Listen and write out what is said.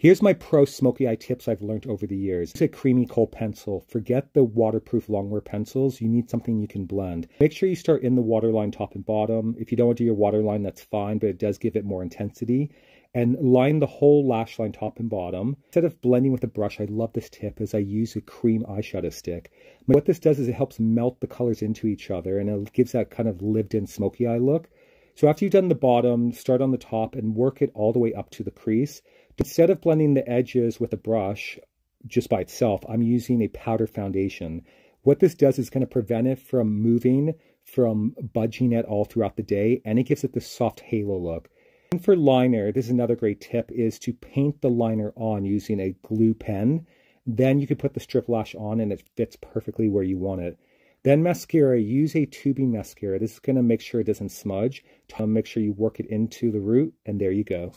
Here's my pro smoky eye tips I've learned over the years. Use a creamy kohl pencil. Forget the waterproof longwear pencils. You need something you can blend. Make sure you start in the waterline top and bottom. If you don't want to do your waterline, that's fine, but it does give it more intensity. And line the whole lash line top and bottom. Instead of blending with a brush, I love this tip as I use a cream eyeshadow stick. What this does is it helps melt the colors into each other and it gives that kind of lived in smoky eye look. So after you've done the bottom, start on the top and work it all the way up to the crease. Instead of blending the edges with a brush just by itself, I'm using a powder foundation. What this does is going to prevent it from moving, from budging at all throughout the day, and it gives it the soft halo look. And for liner, this is another great tip, is to paint the liner on using a glue pen. Then you can put the strip lash on and it fits perfectly where you want it. Then mascara, use a tubing mascara. This is going to make sure it doesn't smudge. Make sure you work it into the root, and there you go.